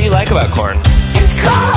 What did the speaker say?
What do you like about corn? It's corn!